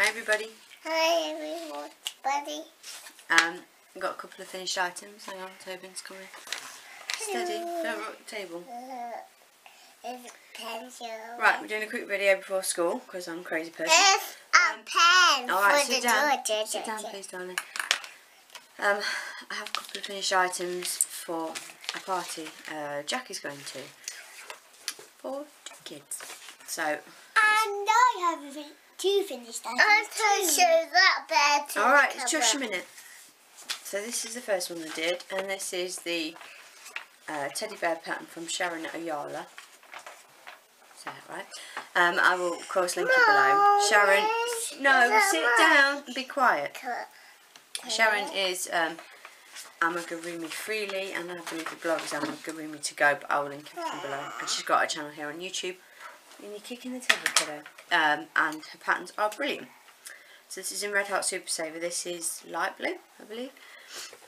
Hi everybody. Hi everybody. buddy. Um, we've got a couple of finished items. Hang on, Tobin's coming. Steady, don't rock the table. Uh, a. Right, we're doing a quick video before school because I'm a crazy person. There's a Um, pen Alright, for sit the down. daughter. Sit down, please, darling. Um, I have a couple of finished items for a party uh, Jack is going to for kids. So, And I have a fin- two finished items. I'm trying to show that bed to alright, the it's just a minute. So this is the first one I did, and this is the uh, teddy bear pattern from Sharon Ojala. Is that right? Um, I will of course link it below. Sharon, no, sit right? down and be quiet. Cut. Sharon is um, Amigurumi Freely, and I believe the blog is Amigurumi to go, but I will link it below. And she's got a channel here on YouTube. And you're kicking the table, kiddo. Um, and her patterns are brilliant. So this is in Red Heart Super Saver. This is light blue, I believe.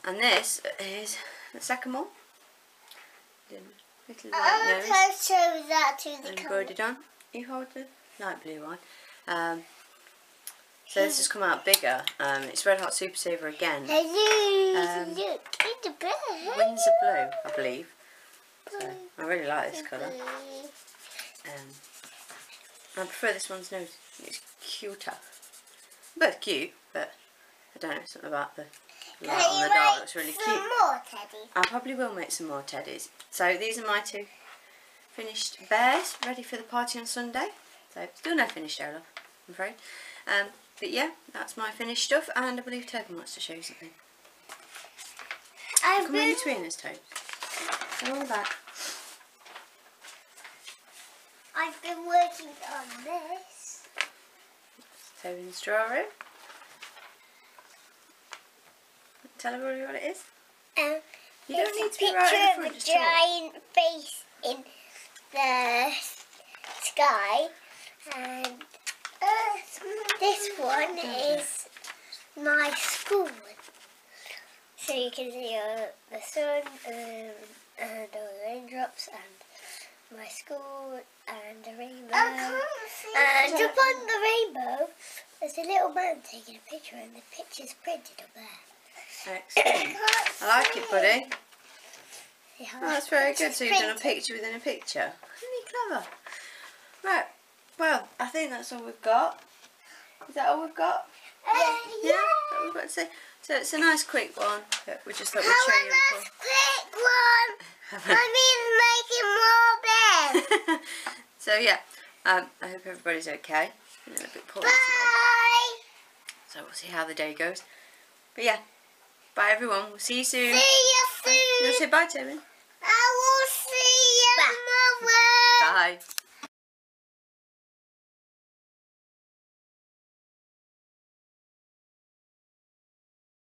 And this is the second one. Little white I'm nose to show that to the embroidered on. You hold the light blue one. Um, so this has come out bigger. Um, it's Red Heart Super Saver again. Hello, Um, look, it's a. Windsor blue, I believe. So I really like this colour. Um, I prefer this one's nose. It's cuter. Both cute, but I don't know something about the light on the doll looks really cute. more, Teddy? I probably will make some more teddies. So these are my two finished bears, ready for the party on Sunday. So still no finished Olaf, I'm afraid. Um, but yeah, that's my finished stuff, and I believe Tobin wants to show you something. I've Come in between us. Come on back. I've been working on this. Tobin's drawing. Tell everybody what it is. Um, You don't need to be picture right at the of a just talk. giant face in the sky, and uh, this one is my school. So you can see uh, the sun um, and all the raindrops and my school and the rainbow. And up on the rainbow, there's a little man taking a picture, and the picture's printed up there. Excellent. I like it, buddy. Yeah, Oh, that's very good. So you've done a picture within a picture. Really clever. Right. Well, I think that's all we've got. Is that all we've got? Uh, Yeah. yeah. We've got to say. So it's a nice quick one. We just thought we'd How show a nice quick one. I mean, making more beds. so yeah, um, I hope everybody's okay. A bit poorly today. Bye. So we'll see how the day goes. But yeah, bye everyone. We'll see you soon. See you You want say bye, Tobin? I will see you tomorrow. Bye.